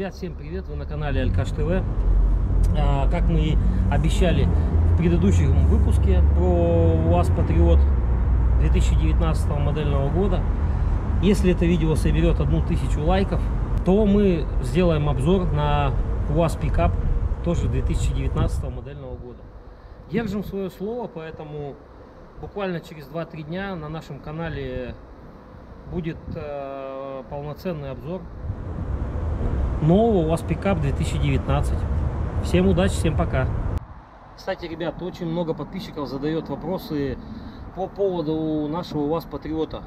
Ребят, всем привет! Вы на канале Алькаш ТВ. А, как мы и обещали в предыдущем выпуске про УАЗ Патриот 2019 модельного года, если это видео соберет одну тысячу лайков, то мы сделаем обзор на УАЗ пикап тоже 2019 модельного года. Держим свое слово, поэтому буквально через 2-3 дня на нашем канале будет э, полноценный обзор нового у вас пикап 2019. Всем удачи, всем пока. Кстати, ребят, очень много подписчиков задает вопросы по поводу нашего у вас Патриота.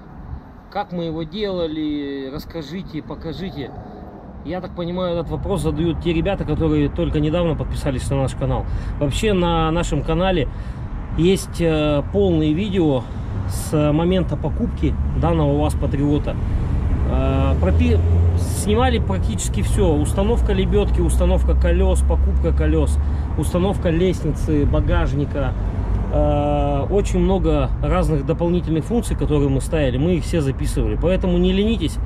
Как мы его делали, расскажите, покажите. Я так понимаю, этот вопрос задают те ребята, которые только недавно подписались на наш канал. Вообще на нашем канале есть э, полные видео с момента покупки данного у вас Патриота. Э, пропи снимали практически все. Установка лебедки, установка колес, покупка колес, установка лестницы, багажника. Э, очень много разных дополнительных функций, которые мы ставили, мы их все записывали. Поэтому не ленитесь,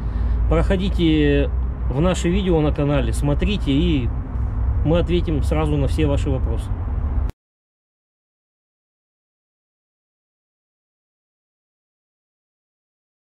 проходите в наши видео на канале, смотрите и мы ответим сразу на все ваши вопросы.